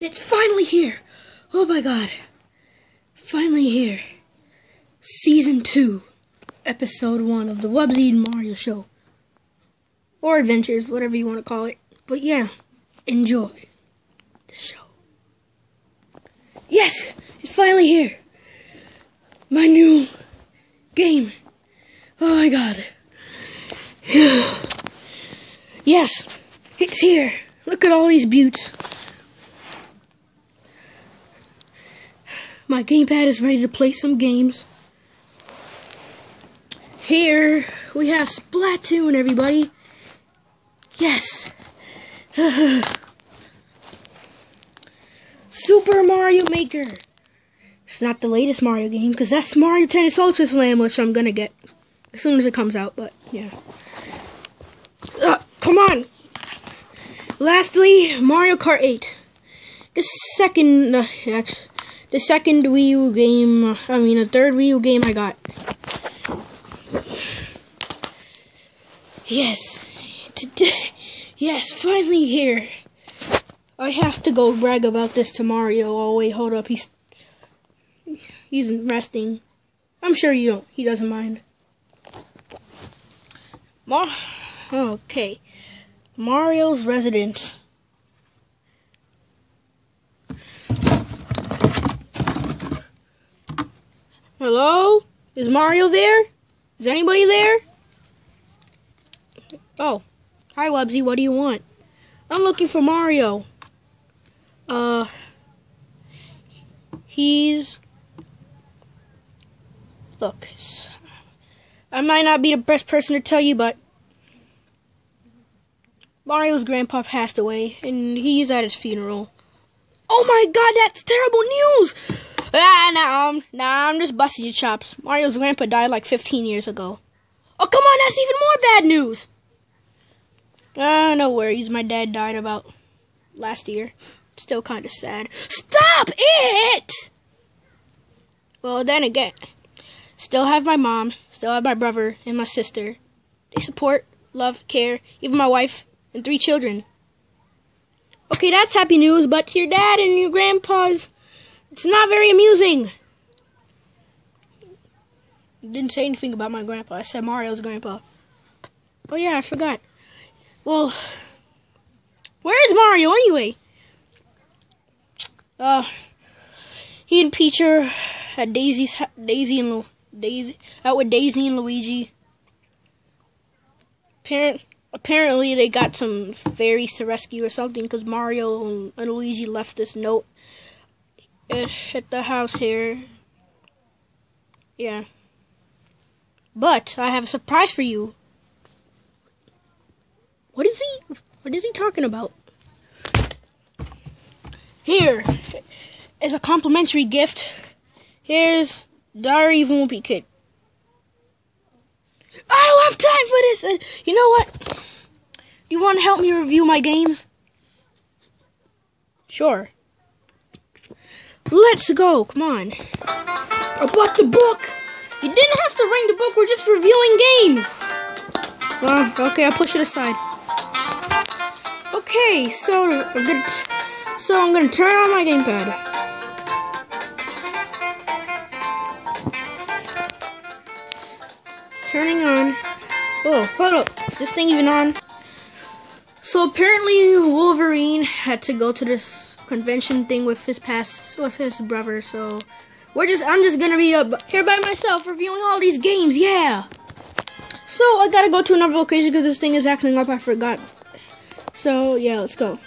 It's finally here. Oh my god. Finally here. Season 2, Episode 1 of the and Mario Show. Or Adventures, whatever you want to call it. But yeah, enjoy the show. Yes, it's finally here. My new game. Oh my god. yes, it's here. Look at all these buttes. My gamepad is ready to play some games. Here we have Splatoon, everybody. Yes. Super Mario Maker. It's not the latest Mario game because that's Mario Tennis Ultra Slam, which I'm gonna get as soon as it comes out. But yeah. Uh, come on. Lastly, Mario Kart 8. The second, uh, actually, the second Wii U game, I mean, the third Wii U game I got. Yes, today, yes, finally here. I have to go brag about this to Mario. Oh wait, hold up, he's he's resting. I'm sure you don't. He doesn't mind. Mar okay, Mario's residence. Hello? Is Mario there? Is anybody there? Oh. Hi, Wubzy. What do you want? I'm looking for Mario. Uh. He's. Look. I might not be the best person to tell you, but. Mario's grandpa passed away, and he's at his funeral. Oh my god, that's terrible news! Ah, nah, um, nah, I'm just busting your chops. Mario's grandpa died like 15 years ago. Oh, come on, that's even more bad news! Ah, no worries, my dad died about last year. Still kind of sad. Stop it! Well, then again, still have my mom, still have my brother and my sister. They support, love, care, even my wife and three children. Okay, that's happy news, but your dad and your grandpa's it's not very amusing. Didn't say anything about my grandpa. I said Mario's grandpa. Oh yeah, I forgot. Well, where is Mario anyway? Uh, he and Peach are at Daisy's Daisy and Lu, Daisy out with Daisy and Luigi. Apparent, apparently, they got some fairies to rescue or something because Mario and Luigi left this note at the house here. Yeah. But I have a surprise for you. What is he? What is he talking about? Here is a complimentary gift. Here's Diary of Wimpy Kid. I don't have time for this. Uh, you know what? You want to help me review my games? Sure. Let's go. Come on. I bought the book. You didn't have to ring the book. We're just reviewing games. Well, okay. I'll push it aside. Okay, so I'm gonna, so I'm gonna turn on my gamepad. Turning on. Oh, hold up. Is this thing even on? So apparently Wolverine had to go to this convention thing with his past with his brother. So we're just I'm just gonna be up here by myself reviewing all these games. Yeah. So I gotta go to another location because this thing is acting up. I forgot. So yeah, let's go.